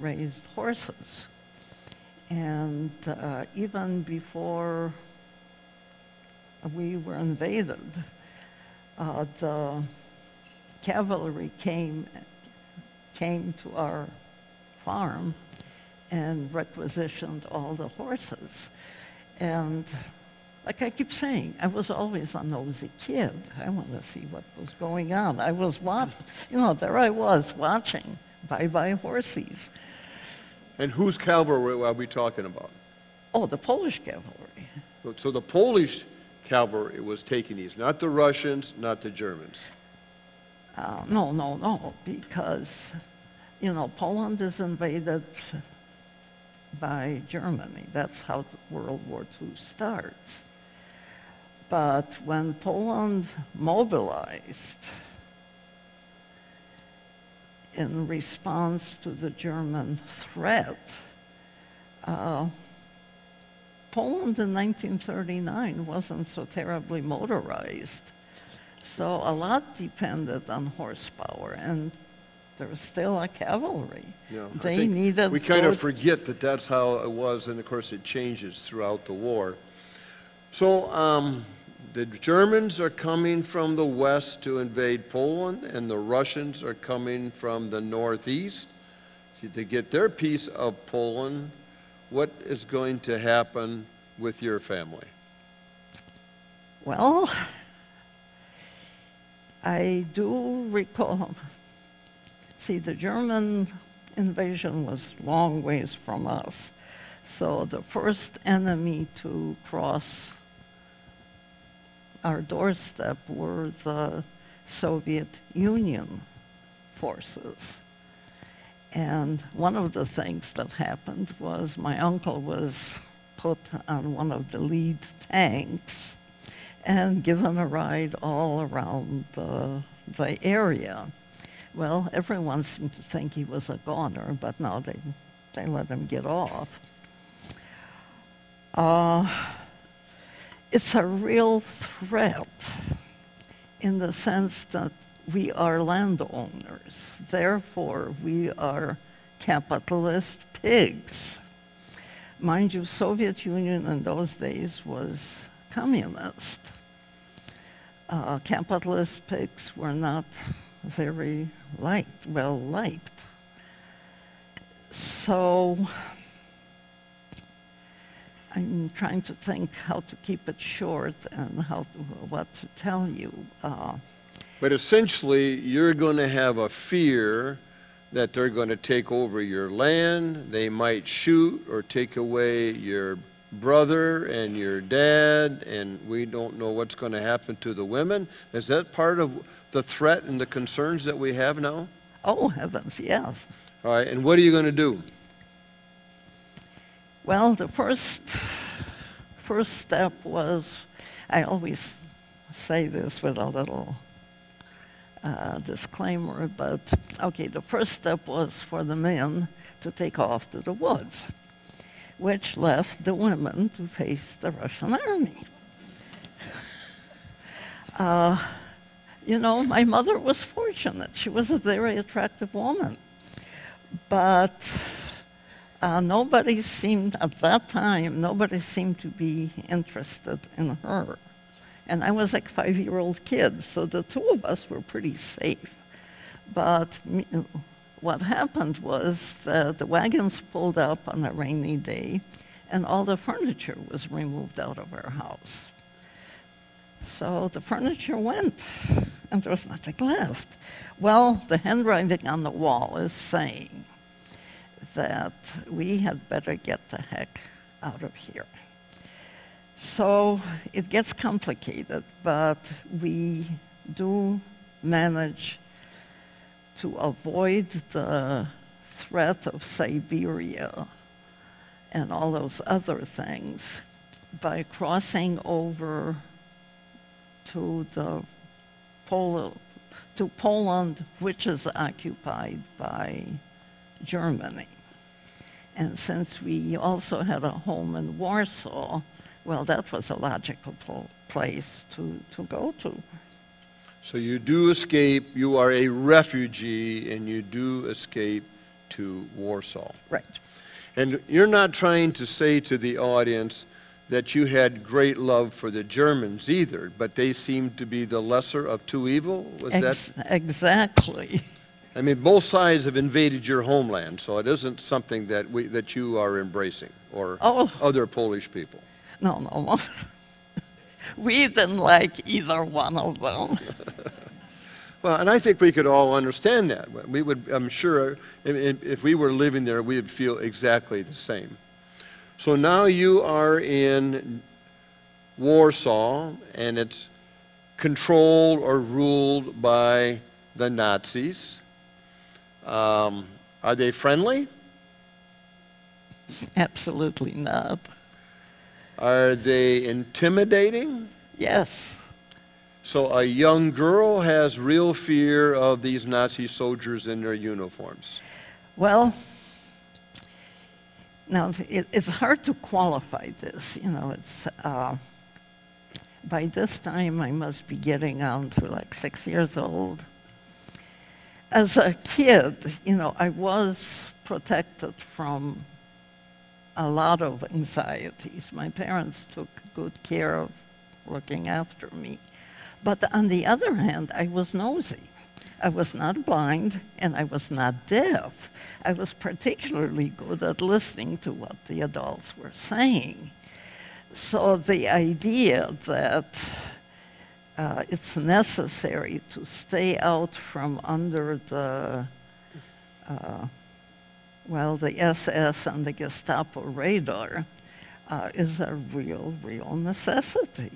raised horses. And uh, even before we were invaded, uh, the cavalry came, came to our farm and requisitioned all the horses. And like I keep saying, I was always a nosy kid. I wanted to see what was going on. I was watching, you know, there I was watching bye-bye horses. And whose cavalry are we talking about? Oh, the Polish cavalry. So the Polish cavalry was taking these, not the Russians, not the Germans. Uh, no, no, no, because, you know, Poland is invaded by Germany. That's how World War II starts. But when Poland mobilized in response to the German threat, uh, Poland in 1939 wasn't so terribly motorized. So a lot depended on horsepower, and there was still a cavalry. Yeah, they needed. We kind of forget that that's how it was, and of course it changes throughout the war. So um, the Germans are coming from the west to invade Poland, and the Russians are coming from the northeast to get their piece of Poland. What is going to happen with your family? Well, I do recall. See, the German invasion was long ways from us. So the first enemy to cross our doorstep were the Soviet Union forces. And one of the things that happened was my uncle was put on one of the lead tanks and given a ride all around the, the area. Well, everyone seemed to think he was a goner, but no, they, they let him get off. Uh, it's a real threat in the sense that we are landowners. Therefore, we are capitalist pigs. Mind you, Soviet Union in those days was communist. Uh, capitalist pigs were not very liked, well liked. So I'm trying to think how to keep it short and how to, what to tell you. Uh, But essentially, you're going to have a fear that they're going to take over your land. They might shoot or take away your brother and your dad, and we don't know what's going to happen to the women. Is that part of the threat and the concerns that we have now? oh heavens, yes. All right, and what are you going to do? Well, the first first step was I always say this with a little uh, disclaimer, but okay, the first step was for the men to take off to the woods, which left the women to face the Russian army. Uh, you know, my mother was fortunate. She was a very attractive woman. But uh, nobody seemed, at that time, nobody seemed to be interested in her. And I was like a five-year-old kid, so the two of us were pretty safe. But me, what happened was that the wagons pulled up on a rainy day, and all the furniture was removed out of our house. So the furniture went, and there was nothing left. Well, the handwriting on the wall is saying that we had better get the heck out of here. So it gets complicated, but we do manage to avoid the threat of Siberia and all those other things by crossing over to the Pol- to Poland, which is occupied by Germany. And since we also had a home in Warsaw, well, that was a logical pl- place to, to go to. So you do escape, you are a refugee, and you do escape to Warsaw. Right. And you're not trying to say to the audience that you had great love for the Germans either, but they seemed to be the lesser of two evil? Was Ex- that? exactly. I mean, both sides have invaded your homeland, so it isn't something that we, that you are embracing, or Oh. other Polish people. No, no. we didn't like either one of them. Well, and I think we could all understand that. We would, I'm sure, if- we were living there, we would feel exactly the same. So now you are in Warsaw, and it's controlled or ruled by the Nazis. Um, Are they friendly? Absolutely not. Are they intimidating? Yes. So a young girl has real fear of these Nazi soldiers in their uniforms. Well, now it, it's hard to qualify this. You know, it's uh, by this time I must be getting on to like six years old. As a kid, you know, I was protected from a lot of anxieties. My parents took good care of looking after me. But on the other hand, I was nosy. I was not blind and I was not deaf. I was particularly good at listening to what the adults were saying. So the idea that uh, it's necessary to stay out from under the, uh, well, the SS and the Gestapo radar uh, is a real, real necessity.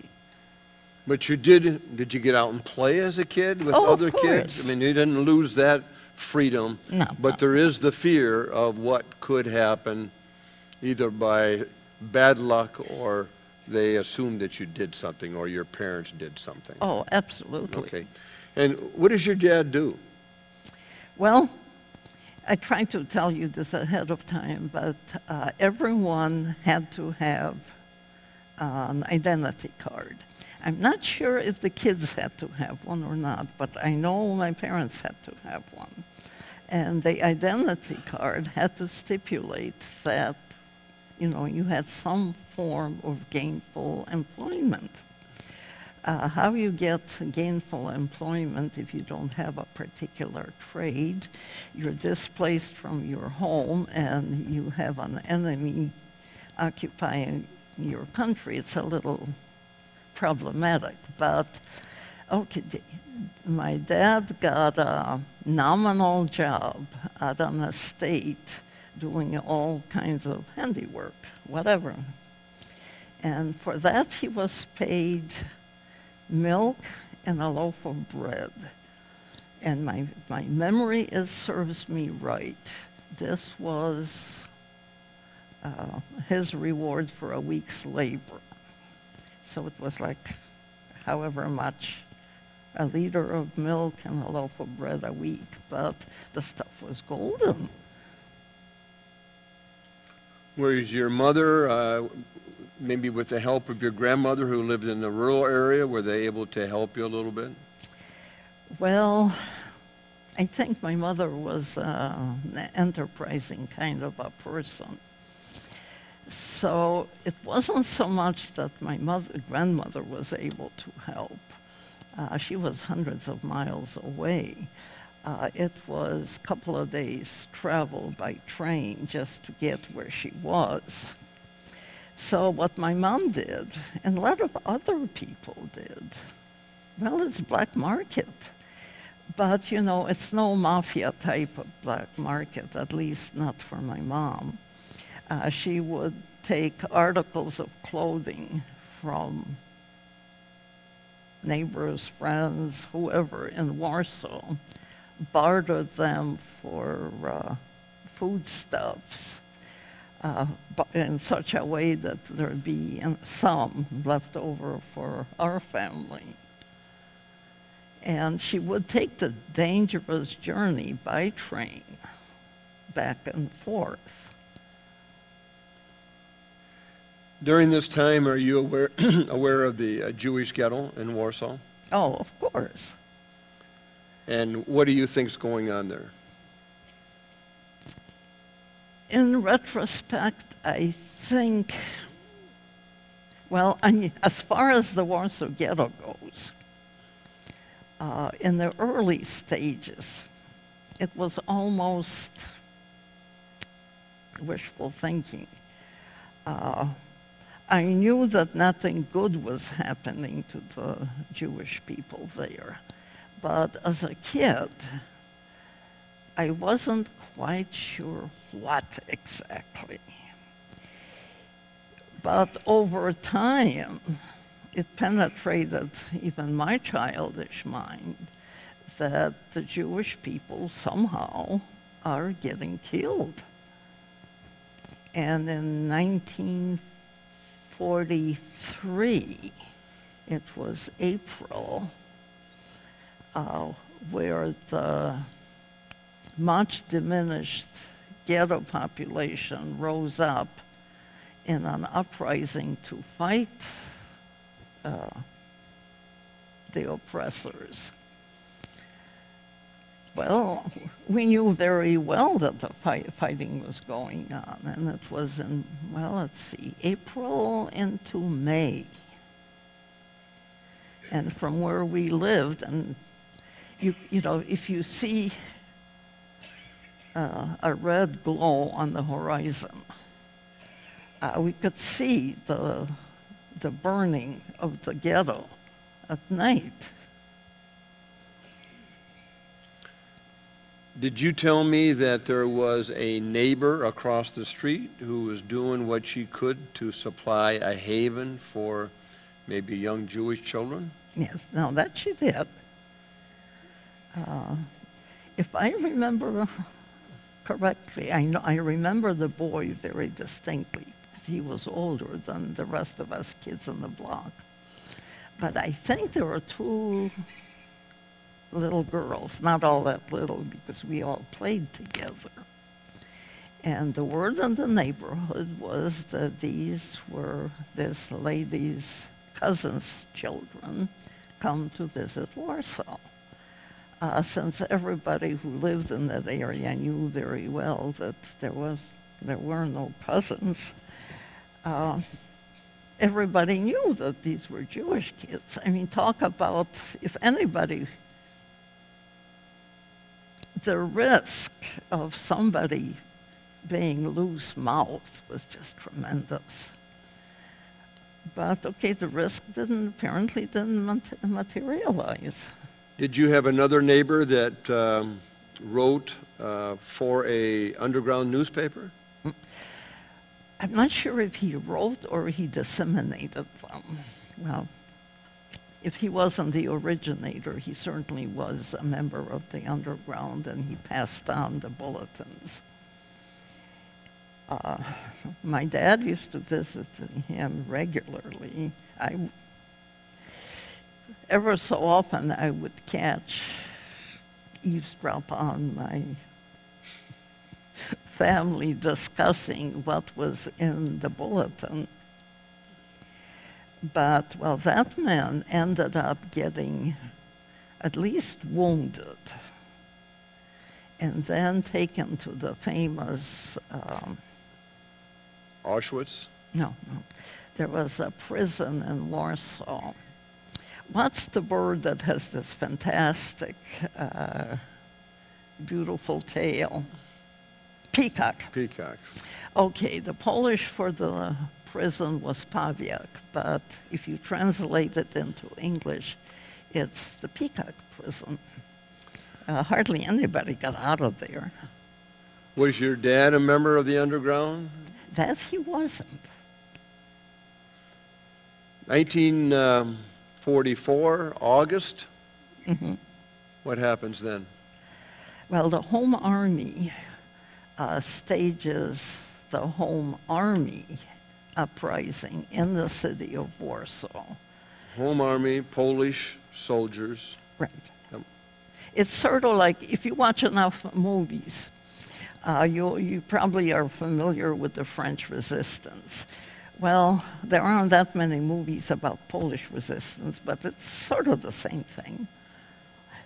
But you did, did you get out and play as a kid with Oh, of other kids? I mean, you didn't lose that freedom. No, But no. there is the fear of what could happen either by bad luck or they assume that you did something or your parents did something. Oh, absolutely. Okay. And what does your dad do? Well, I tried to tell you this ahead of time, but uh, everyone had to have an identity card. I'm not sure if the kids had to have one or not, but I know my parents had to have one. And the identity card had to stipulate that, you know, you had some form of gainful employment. Uh, how you get gainful employment if you don't have a particular trade, you're displaced from your home and you have an enemy occupying your country, it's a little problematic. But okay, my dad got a nominal job at an estate doing all kinds of handiwork, whatever. And for that, he was paid milk and a loaf of bread. And my, my memory is, serves me right. This was uh, his reward for a week's labor. So it was like however much, a liter of milk and a loaf of bread a week. But the stuff was golden. Whereas your mother, uh, maybe with the help of your grandmother who lived in the rural area, were they able to help you a little bit? Well, I think my mother was uh, an enterprising kind of a person. So it wasn't so much that my mother, grandmother was able to help. Uh, she was hundreds of miles away. Uh, it was a couple of days travel by train just to get where she was. So what my mom did, and a lot of other people did, well, it's black market. But, you know, it's no mafia type of black market, at least not for my mom. Uh, she would take articles of clothing from neighbors, friends, whoever in Warsaw, barter them for uh, foodstuffs uh, in such a way that there'd be uh, some left over for our family. And she would take the dangerous journey by train back and forth. During this time, are you aware, aware of the uh, Jewish ghetto in Warsaw? Oh, of course. And what do you think's going on there? in retrospect, I think, well, I mean, as far as the Warsaw Ghetto goes, uh, in the early stages, it was almost wishful thinking. Uh, I knew that nothing good was happening to the Jewish people there. But as a kid, I wasn't quite sure what exactly. But over time, it penetrated even my childish mind that the Jewish people somehow are getting killed. And in 1943, it was April, uh, where the much diminished ghetto population rose up in an uprising to fight uh, the oppressors. Well, we knew very well that the fight, fighting was going on, and it was in, well, let's see, April into May. And from where we lived, and you, you know, if you see uh, a red glow on the horizon, uh, we could see the, the burning of the ghetto at night. Did you tell me that there was a neighbor across the street who was doing what she could to supply a haven for maybe young Jewish children? Yes, no, that she did. Uh, if I remember correctly, I, know, I remember the boy very distinctly because he was older than the rest of us kids in the block. But I think there were two little girls, not all that little because we all played together. And the word in the neighborhood was that these were this lady's cousin's children come to visit Warsaw. Uh, since everybody who lived in that area knew very well that there was there were no cousins, uh, everybody knew that these were Jewish kids. I mean, talk about if anybody the risk of somebody being loose mouthed was just tremendous. But okay, the risk didn't apparently didn't materialize. Did you have another neighbor that um, wrote uh, for a underground newspaper? I'm not sure if he wrote or he disseminated them. Well, if he wasn't the originator, he certainly was a member of the underground and he passed on the bulletins. Uh, my dad used to visit him regularly. I, ever so often, I would catch, eavesdrop on my family discussing what was in the bulletin. But, well, that man ended up getting at least wounded and then taken to the famous. Um, Auschwitz? No, no. There was a prison in Warsaw. What's the bird that has this fantastic, uh, beautiful tail? Peacock. Peacock. Okay, the Polish for the prison was Pawiak, but if you translate it into English, it's the Peacock prison. Uh, hardly anybody got out of there. Was your dad a member of the underground? That he wasn't. 1944, August? Mm-hmm. What happens then? Well, the Home Army uh, stages the Home Army uprising in the city of Warsaw. Home Army, Polish soldiers. Right. Yep. It's sort of like if you watch enough movies, uh, you, you probably are familiar with the French resistance. Well, there aren't that many movies about Polish resistance, but it's sort of the same thing.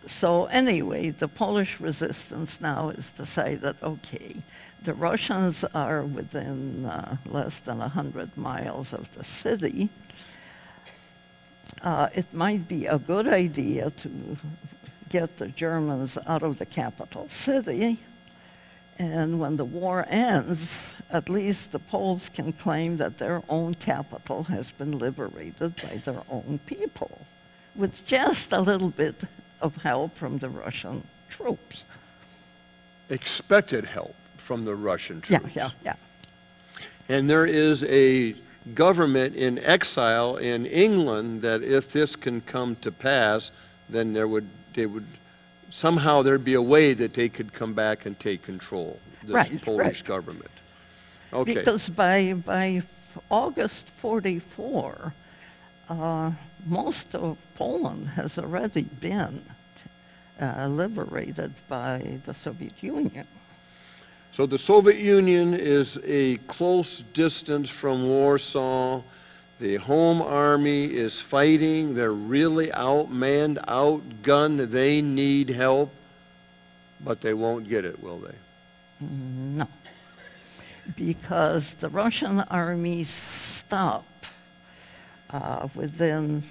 So, anyway, the Polish resistance now is decided okay, The Russians are within uh, less than 100 miles of the city. Uh, it might be a good idea to get the Germans out of the capital city. And when the war ends, at least the Poles can claim that their own capital has been liberated by their own people, with just a little bit of help from the Russian troops. Expected help from the Russian troops. Yeah, yeah, yeah. And there is a government in exile in England that if this can come to pass, then there would, they would, somehow there'd be a way that they could come back and take control, this Right, Polish right. government. Okay, Because by, by August 44, uh, most of Poland has already been uh, liberated by the Soviet Union. so the Soviet Union is a close distance from Warsaw. The home army is fighting, they're really outmanned, outgunned, they need help, but they won't get it, will they? No. Because the Russian armies stop uh, within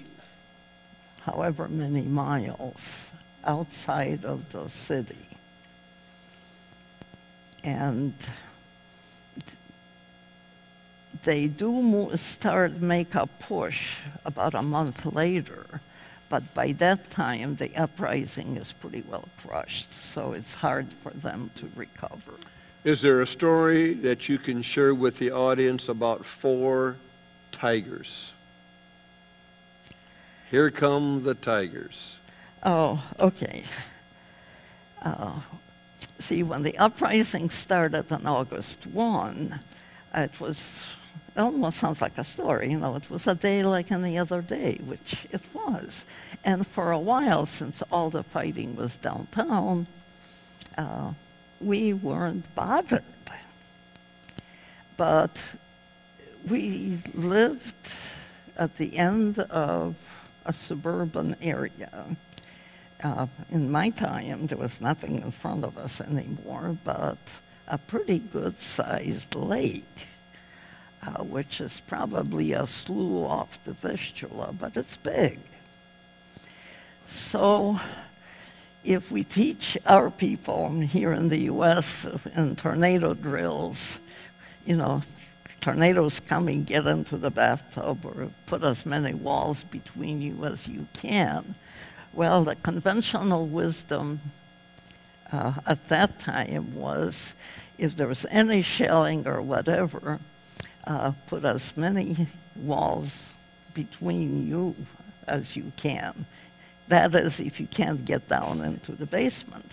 however many miles outside of the city. And they do start make a push about a month later, but by that time the uprising is pretty well crushed, so it's hard for them to recover. Is there a story that you can share with the audience about four tigers? Here come the tigers. Oh, okay. Uh, see, when the uprising started on August 1, it was almost sounds like a story, you know, it was a day like any other day, which it was. And for a while, since all the fighting was downtown, uh, we weren't bothered. But we lived at the end of a suburban area. Uh, in my time, there was nothing in front of us anymore but a pretty good sized lake, uh, which is probably a slough off the Vistula, but it's big. So, if we teach our people here in the U.S. in tornado drills, you know, tornadoes coming, get into the bathtub or put as many walls between you as you can. Well, the conventional wisdom uh, at that time was if there was any shelling or whatever, uh, put as many walls between you as you can. That is, if you can't get down into the basement.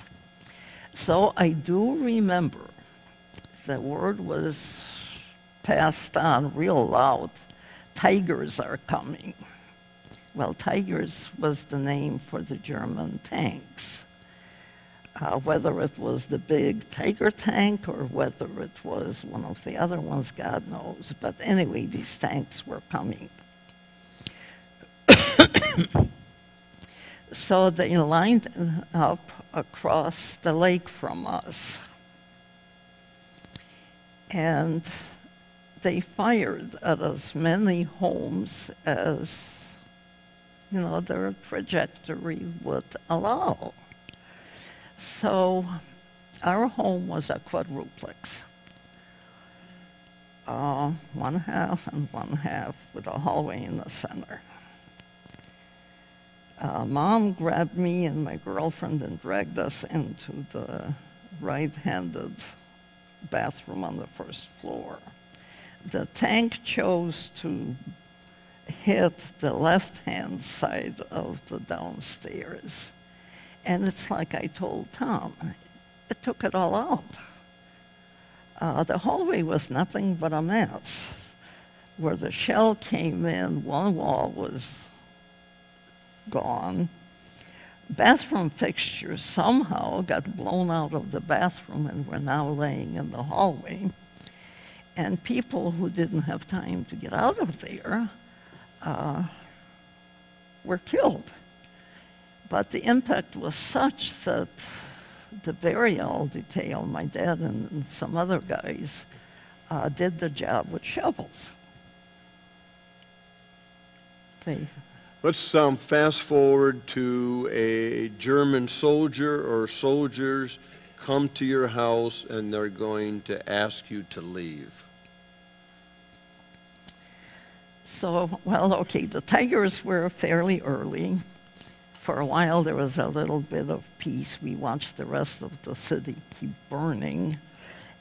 So I do remember the word was passed on real loud tigers are coming. Well, Tigers was the name for the German tanks. Uh, whether it was the big Tiger tank or whether it was one of the other ones, God knows. But anyway, these tanks were coming. so they lined up across the lake from us. And they fired at as many homes as you know their trajectory would allow. So our home was a quadruplex. Uh, one half and one half with a hallway in the center. Uh, Mom grabbed me and my girlfriend and dragged us into the right-handed bathroom on the first floor. The tank chose to hit the left-hand side of the downstairs. And it's like I told Tom, it took it all out. Uh, the hallway was nothing but a mess. Where the shell came in, one wall was gone. Bathroom fixtures somehow got blown out of the bathroom and were now laying in the hallway. And people who didn't have time to get out of there uh, were killed. But the impact was such that the burial detail, my dad and some other guys uh, did the job with shovels. They, Let's um, fast forward to a German soldier or soldiers come to your house and they're going to ask you to leave. So, well, okay, the Tigers were fairly early. For a while, there was a little bit of peace. We watched the rest of the city keep burning,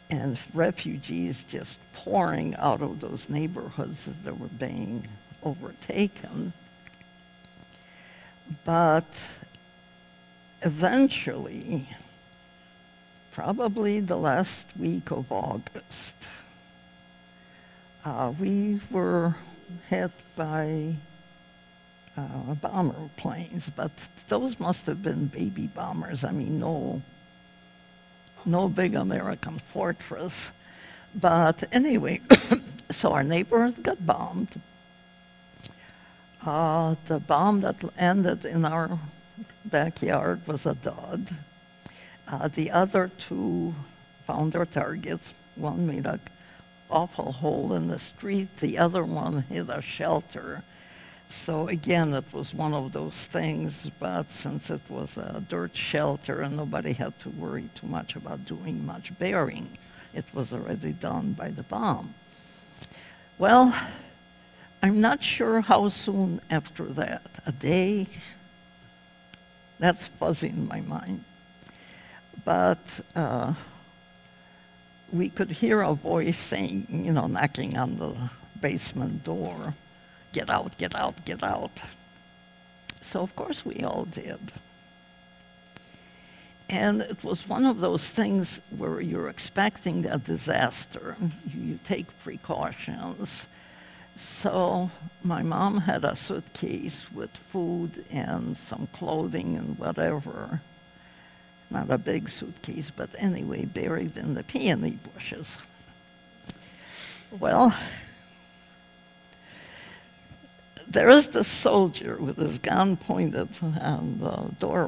and refugees just pouring out of those neighborhoods that were being overtaken. But eventually, probably the last week of August, uh, we were hit by uh, bomber planes, but those must have been baby bombers. I mean, no, no big American fortress. But anyway, so our neighborhood got bombed. Uh, the bomb that ended in our backyard was a dud. Uh, the other two found their targets. One made an awful hole in the street. The other one hit a shelter. So again, it was one of those things, but since it was a dirt shelter and nobody had to worry too much about doing much burying, it was already done by the bomb. Well, I'm not sure how soon after that. A day? That's fuzzy in my mind. But uh, we could hear a voice saying, you know, knocking on the basement door, get out, get out, get out. So, of course, we all did. And it was one of those things where you're expecting a disaster. You, take precautions. So, my mom had a suitcase with food and some clothing and whatever not a big suitcase, but anyway, buried in the peony bushes. Well, there is this soldier with his gun pointed on the door